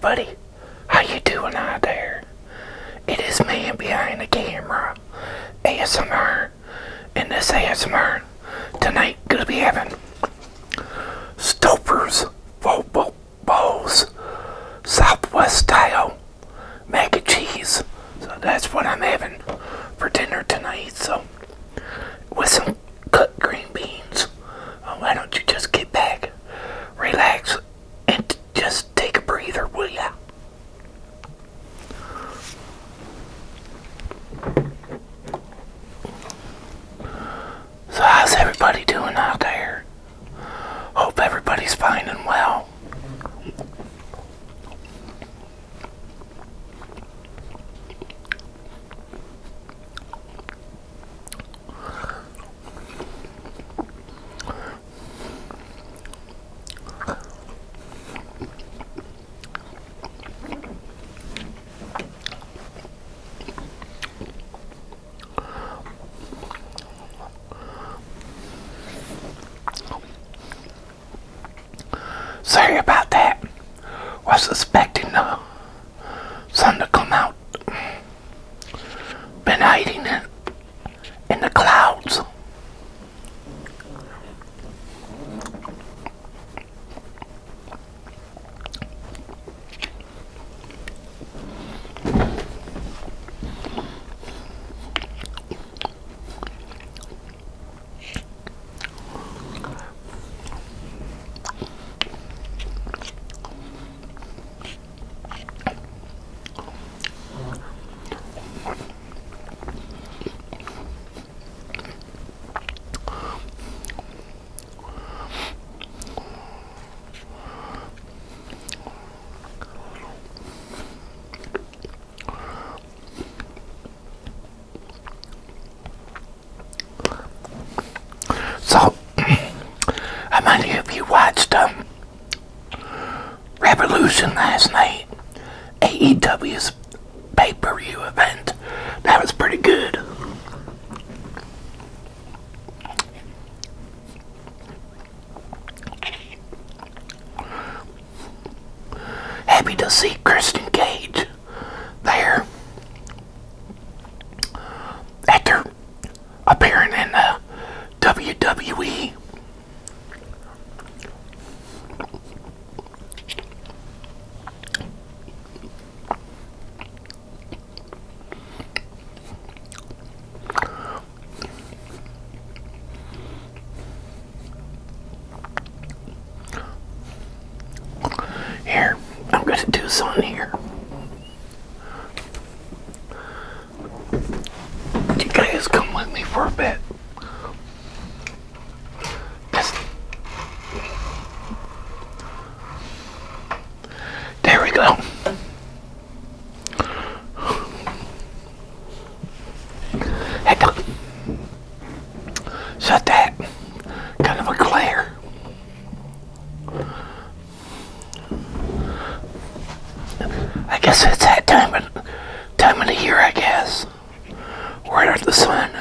everybody. How you doing out there? It is man behind the camera, ASMR. and this ASMR tonight, gonna be having Stouffer's Vocal Bowls, Southwest style mac and cheese. So that's what I'm having for dinner tonight. So with some cut green beans. Uh, why don't you just get back, relax, and just take a breather, will ya? So how's everybody doing out there? Hope everybody's fine and well. Sorry about that. Was expecting the sun to come out. Been hiding in, in the clouds. So, how many of you watched um, Revolution last night? AEW's pay-per-view event. That was pretty good. Happy to see Christian Cage there after appearing in the WWE. Here, I'm going to do something here. You guys come with me for a bit. Just there we go. Heck, shut that. Kind of a glare. I guess it's that time of time of the year, I guess, where the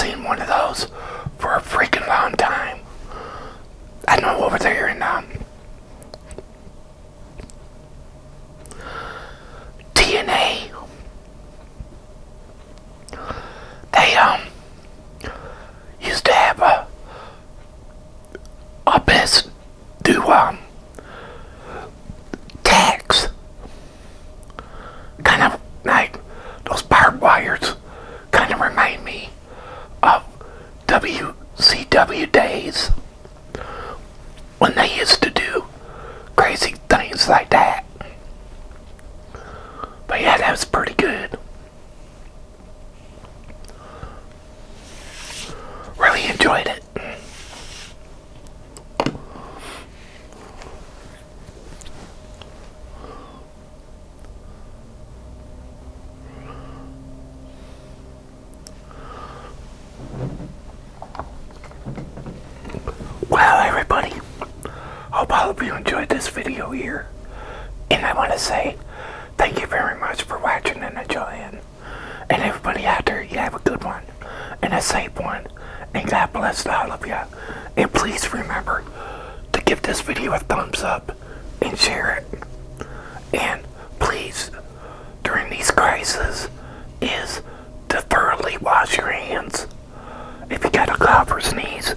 seen one of those for a freaking long time. I know over there in um, TNA, they um used to have a a best do um tax kind of like those barbed wires kind of remind me of WCW days when they used to do crazy things like that. But yeah, that was pretty good. Really enjoyed it. Well, everybody, hope all of you enjoyed this video here. And I want to say thank you very much for watching and enjoying. And everybody out there, you have a good one and a safe one. And God bless all of you. And please remember to give this video a thumbs up and share it. And please, during these crises, is to thoroughly wash your hands. If you got a cough or sneeze,